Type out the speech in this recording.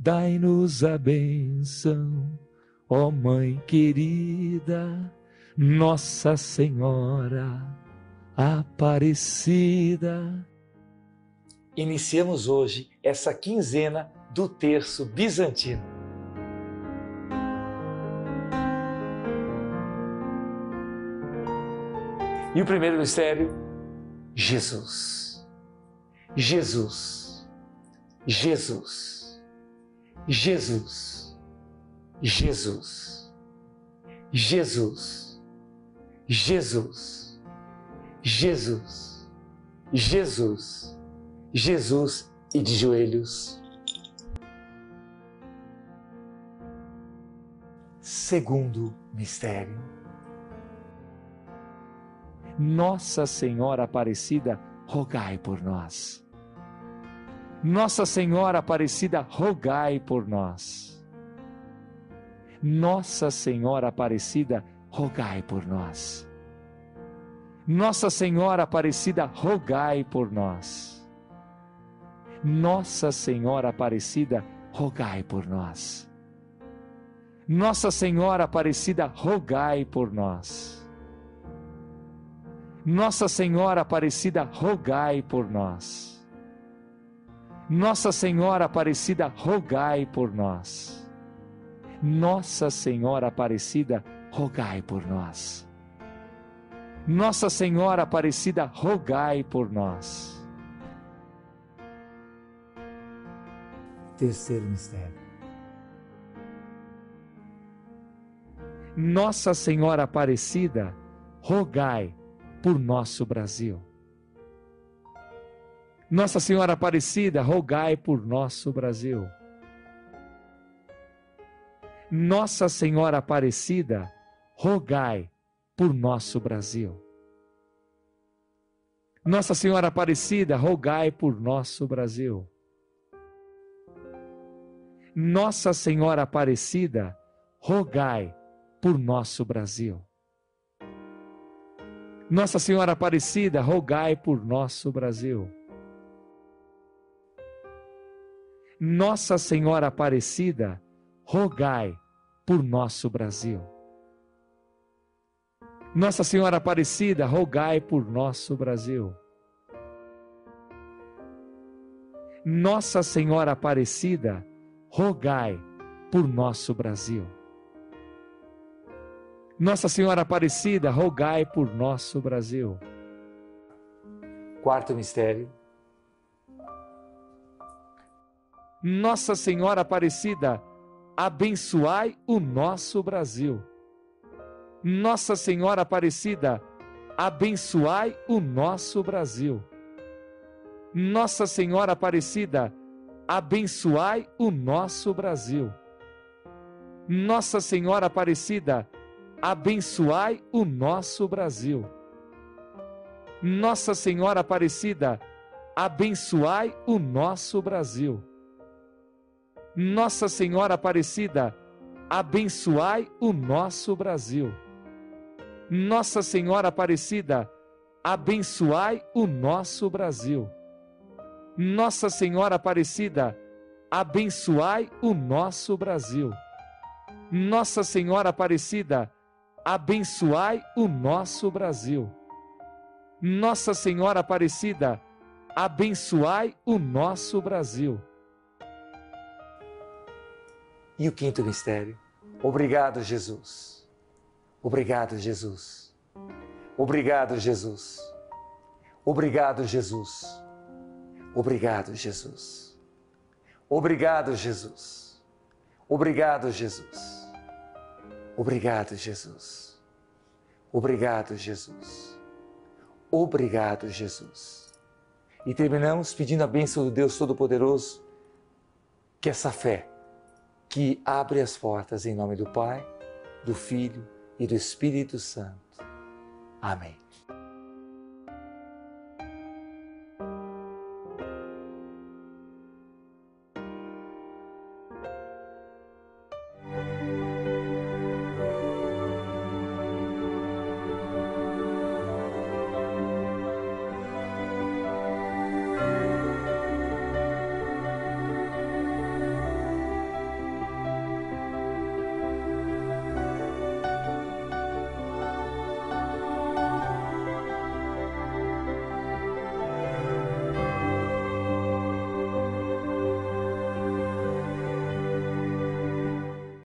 dai-nos a benção, ó Mãe querida, Nossa Senhora Aparecida. Iniciamos hoje essa quinzena do terço bizantino. E o primeiro mistério, Jesus. Jesus. Jesus. Jesus. Jesus. Jesus. Jesus. Jesus. Jesus. Jesus e de joelhos. Segundo mistério. Nossa Senhora Aparecida, rogai por nós. Nossa Senhora Aparecida, rogai por nós. Nossa Senhora Aparecida, rogai por nós. Nossa Senhora Aparecida, rogai por nós. Nossa Senhora Aparecida, rogai por nós. Nossa Senhora Aparecida, rogai por nós. Nossa Senhora Aparecida, rogai por nós. Nossa Senhora Aparecida, rogai por nós. Nossa Senhora Aparecida, rogai por nós. Nossa Senhora Aparecida, rogai por nós. Terceiro mistério. Nossa Senhora Aparecida, rogai por nosso Brasil. Nossa Senhora Aparecida, rogai por nosso Brasil. Nossa Senhora Aparecida, rogai por nosso Brasil. Nossa Senhora Aparecida, rogai por nosso Brasil. Nossa Senhora Aparecida, rogai por nosso Brasil. Nossa Senhora Aparecida, rogai por nosso Brasil. Nossa Senhora Aparecida, rogai por nosso Brasil. Nossa Senhora Aparecida, rogai por nosso Brasil. Nossa Senhora Aparecida, rogai por nosso Brasil. Nossa Senhora Aparecida, rogai por nosso Brasil. Quarto mistério. Nossa Senhora Aparecida, abençoai o nosso Brasil. Nossa Senhora Aparecida, abençoai o nosso Brasil. Nossa Senhora Aparecida, abençoai o nosso Brasil. Nossa Senhora Aparecida, abençoai o nosso Brasil. Nossa Senhora Aparecida, abençoai o nosso Brasil. Nossa Senhora Aparecida, abençoai o nosso Brasil. Nossa Senhora Aparecida, abençoai o nosso Brasil. Nossa Senhora Aparecida, abençoai o nosso Brasil. Nossa Senhora Aparecida, abençoai o nosso Brasil. Nossa Senhora Aparecida, abençoai o nosso Brasil. E o quinto mistério. Obrigado, Jesus. Obrigado, Jesus. Obrigado, Jesus. Obrigado, Jesus. Obrigado, Jesus. Obrigado, Jesus. Obrigado, Jesus. Obrigado, Jesus. Obrigado, Jesus. Obrigado, Jesus. E terminamos pedindo a bênção do Deus Todo-Poderoso, que essa fé que abre as portas em nome do Pai, do Filho e do Espírito Santo. Amém.